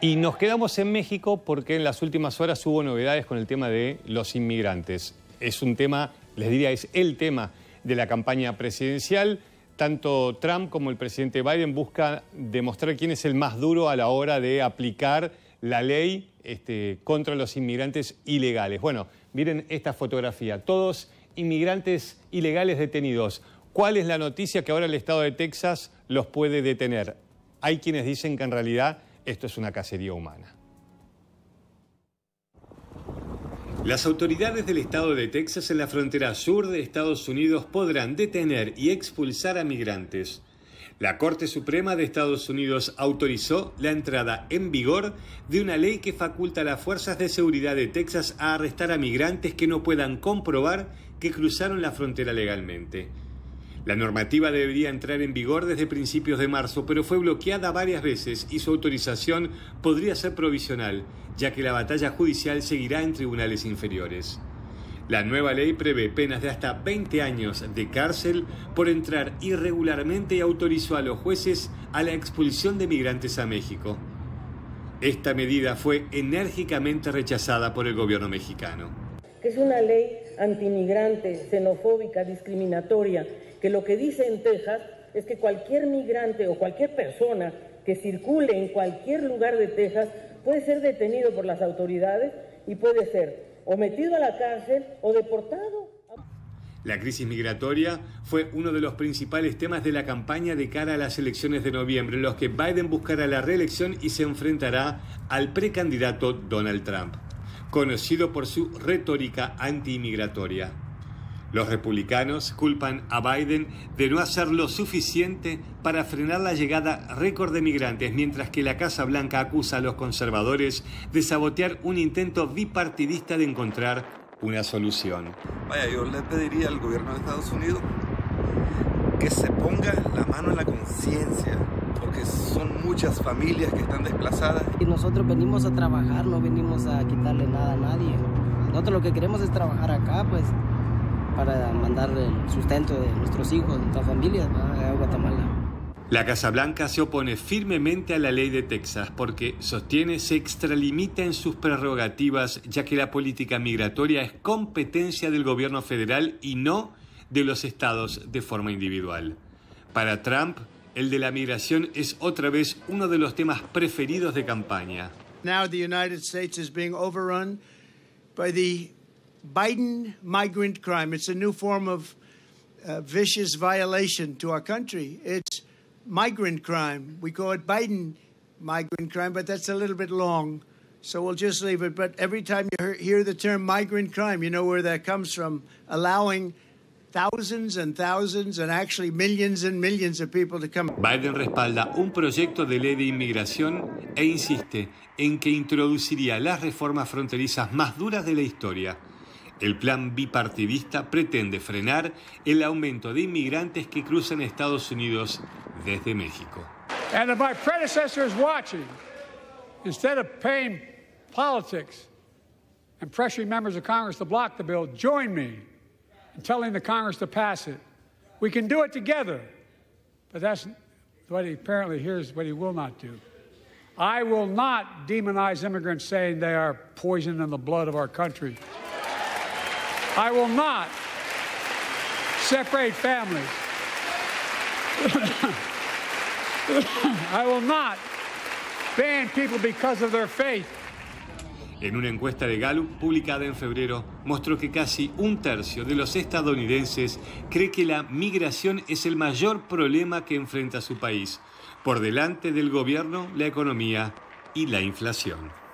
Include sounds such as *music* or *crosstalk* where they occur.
Y nos quedamos en México porque en las últimas horas hubo novedades con el tema de los inmigrantes. Es un tema, les diría, es el tema de la campaña presidencial. Tanto Trump como el presidente Biden buscan demostrar quién es el más duro a la hora de aplicar la ley este, contra los inmigrantes ilegales. Bueno, miren esta fotografía. Todos inmigrantes ilegales detenidos. ¿Cuál es la noticia que ahora el Estado de Texas los puede detener? Hay quienes dicen que en realidad esto es una cacería humana. Las autoridades del estado de Texas en la frontera sur de Estados Unidos podrán detener y expulsar a migrantes. La Corte Suprema de Estados Unidos autorizó la entrada en vigor de una ley que faculta a las fuerzas de seguridad de Texas a arrestar a migrantes que no puedan comprobar que cruzaron la frontera legalmente. La normativa debería entrar en vigor desde principios de marzo, pero fue bloqueada varias veces y su autorización podría ser provisional, ya que la batalla judicial seguirá en tribunales inferiores. La nueva ley prevé penas de hasta 20 años de cárcel por entrar irregularmente y autorizó a los jueces a la expulsión de migrantes a México. Esta medida fue enérgicamente rechazada por el gobierno mexicano. Es una ley antimigrante, xenofóbica, discriminatoria que lo que dice en Texas es que cualquier migrante o cualquier persona que circule en cualquier lugar de Texas puede ser detenido por las autoridades y puede ser o metido a la cárcel o deportado. La crisis migratoria fue uno de los principales temas de la campaña de cara a las elecciones de noviembre, en los que Biden buscará la reelección y se enfrentará al precandidato Donald Trump, conocido por su retórica antiinmigratoria. Los republicanos culpan a Biden de no hacer lo suficiente para frenar la llegada récord de migrantes, mientras que la Casa Blanca acusa a los conservadores de sabotear un intento bipartidista de encontrar una solución. Vaya, yo le pediría al gobierno de Estados Unidos que se ponga la mano en la conciencia, porque son muchas familias que están desplazadas. Y nosotros venimos a trabajar, no venimos a quitarle nada a nadie. Nosotros lo que queremos es trabajar acá, pues para mandar el sustento de nuestros hijos, de nuestras familias a Guatemala. La Casa Blanca se opone firmemente a la ley de Texas porque sostiene se extralimita en sus prerrogativas ya que la política migratoria es competencia del gobierno federal y no de los estados de forma individual. Para Trump, el de la migración es otra vez uno de los temas preferidos de campaña. Now the United States is being overrun by the Biden migrant crime. It's a new form of uh, vicious violation to our country. It's migrant crime. We call it Biden migrant crime, but that's a little bit long. So we'll just leave it. But every time you hear the term migrant crime, you know where that comes from. Allowing thousands and thousands and actually millions and millions of people to come. Biden respalda un proyecto de ley de inmigración e insiste en que introduciría las reformas fronterizas más duras de la historia. El plan bipartidista pretende frenar el aumento de inmigrantes que cruzan Estados Unidos desde México. And if my predecessor is watching, instead of paying politics and pressuring members of Congress to block the bill, join me in telling the Congress to pass it. We can do it together. But that's what he apparently hears what he will not do. I will not demonize immigrants saying they are poison in the blood of our country. I will not separate families. *coughs* I will not ban people because of their faith. En una encuesta de Gallup publicada en febrero, mostró que casi un tercio de los estadounidenses cree que la migración es el mayor problema que enfrenta su país, por delante del gobierno, la economía y la inflación.